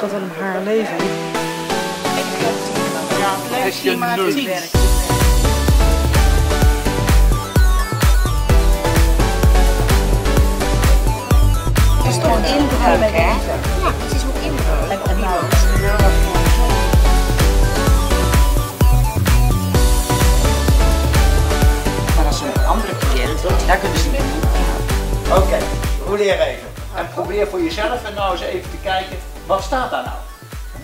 Wat een haar leven. Ik heb Het is toch een hè? Ja, het is ook Met de niemand. Maar als ze een andere keer, daar kunnen ze niet Oké, hoe leren even. En probeer voor jezelf en nou eens even te kijken, wat staat daar nou?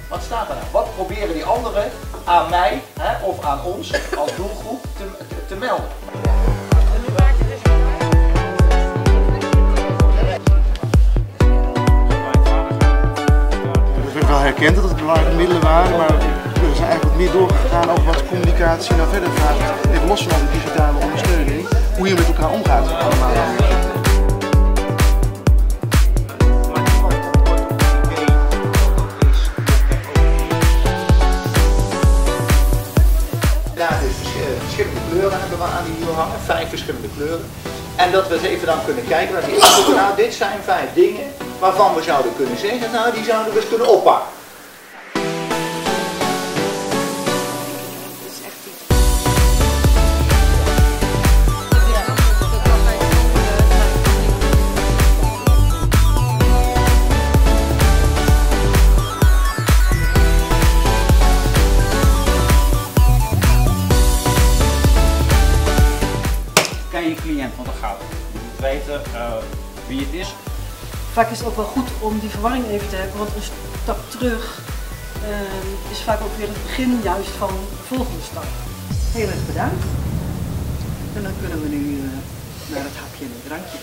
Wat staat daar nou? Wat proberen die anderen aan mij hè, of aan ons als doelgroep te, te, te melden? Er werd wel herkend dat het belangrijke middelen waren, maar we zijn eigenlijk meer doorgegaan over wat communicatie nou verder gaat. Even los van de digitale ondersteuning, hoe je met elkaar omgaat. Kleuren hebben we aan die muur hangen, vijf verschillende kleuren. En dat we eens even dan kunnen kijken input. Nou, dit zijn vijf dingen waarvan we zouden kunnen zeggen, nou die zouden we eens kunnen oppakken. Cliënt, want dat gaat. Je moet weten eh, wie het is. Vaak is het ook wel goed om die verwarring even te hebben, want een stap terug eh, is vaak ook weer het begin juist van de volgende stap. Heel erg bedankt. En dan kunnen we nu eh, naar het hapje en het drankje.